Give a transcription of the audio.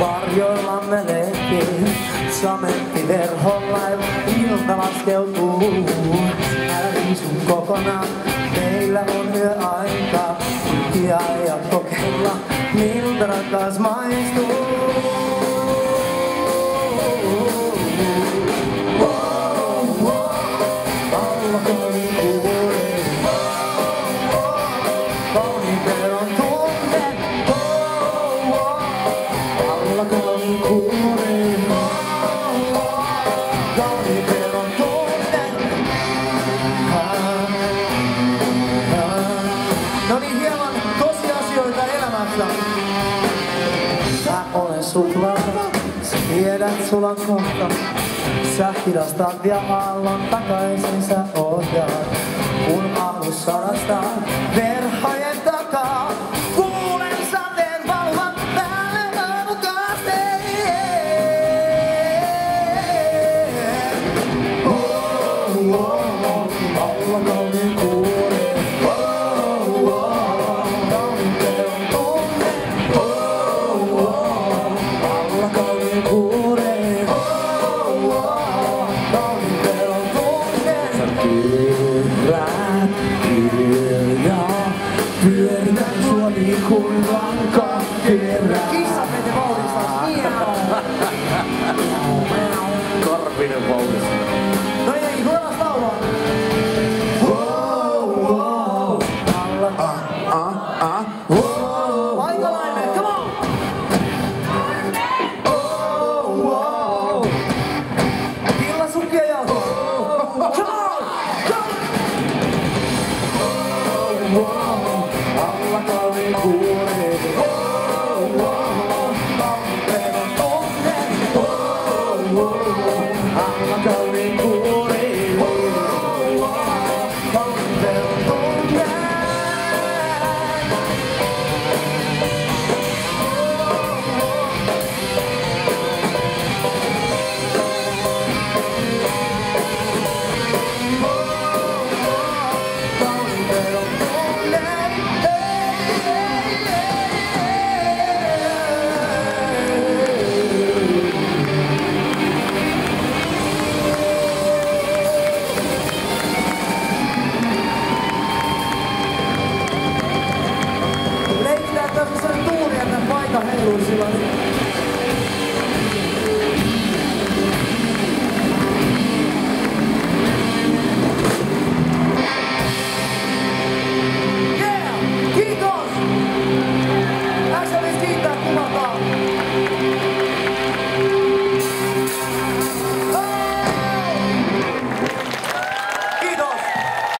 Varjoilla menettiin. Sametti verholla ilta laskeutuu. Älä sun kokonaan, meillä on yö aika. Ja, ja kokeilla, miltä rakas maistuu. No suklaata, sä tiedät sulan kohta. Sä hidastat ja aallon takaisin sä ohjaat. Kun alus sarastaa Karvinen vauhdissa. No ei, kuulemmas laulaa. 오 します。